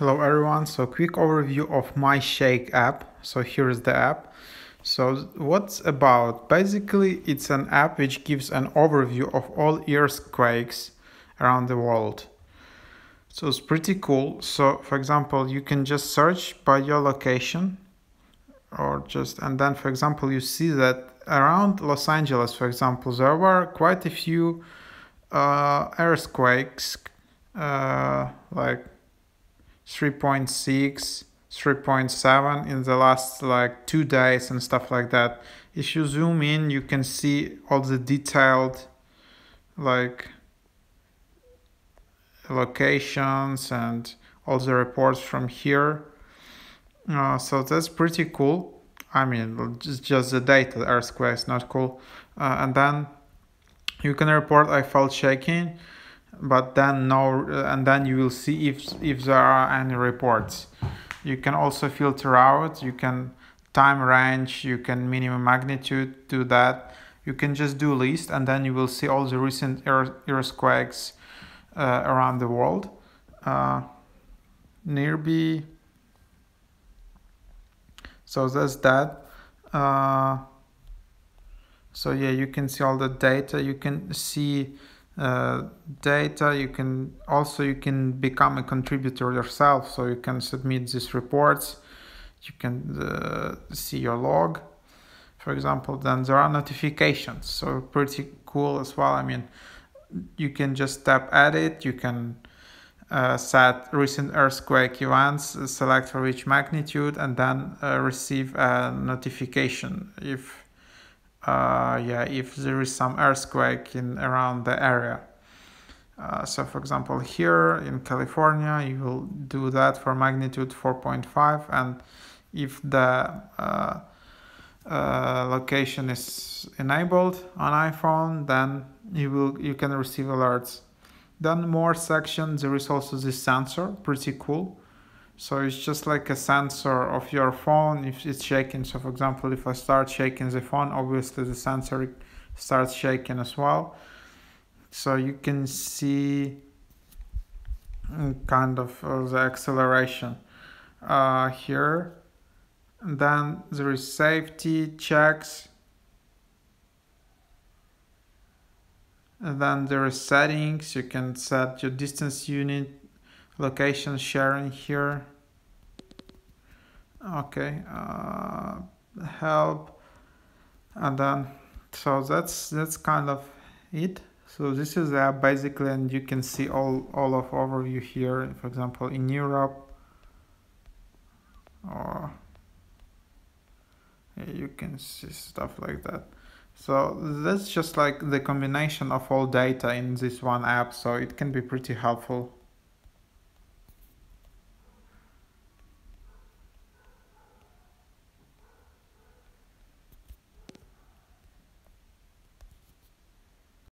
Hello everyone, so quick overview of MyShake app. So here is the app. So what's about? Basically it's an app which gives an overview of all earthquakes around the world. So it's pretty cool. So for example, you can just search by your location or just and then for example you see that around Los Angeles for example there were quite a few uh, earthquakes uh, like 3.6 3.7 in the last like two days and stuff like that. If you zoom in you can see all the detailed like locations and all the reports from here. Uh, so that's pretty cool. I mean just, just the data earthquakes not cool. Uh, and then you can report i felt shaking but then no and then you will see if if there are any reports. You can also filter out you can time range you can minimum magnitude do that. You can just do list and then you will see all the recent earthquakes uh, around the world. Uh, nearby so that's that. Uh, so yeah you can see all the data. You can see uh, data you can also you can become a contributor yourself so you can submit these reports you can uh, see your log. For example then there are notifications so pretty cool as well. I mean you can just tap edit you can uh, set recent earthquake events select for which magnitude and then uh, receive a notification. If uh, yeah, if there is some earthquake in around the area. Uh, so for example, here in California, you will do that for magnitude 4.5 and if the uh, uh, location is enabled on iPhone, then you will you can receive alerts. Then more sections, there is also this sensor, pretty cool. So it's just like a sensor of your phone if it's shaking. So for example, if I start shaking the phone, obviously the sensor starts shaking as well. So you can see kind of uh, the acceleration uh, here. And then there is safety checks. And then there is settings. You can set your distance unit location sharing here. Okay uh, help. And then so that's that's kind of it. So this is the app basically and you can see all all of overview here for example in Europe. Or you can see stuff like that. So that's just like the combination of all data in this one app so it can be pretty helpful